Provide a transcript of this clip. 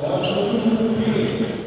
Santo Espírito.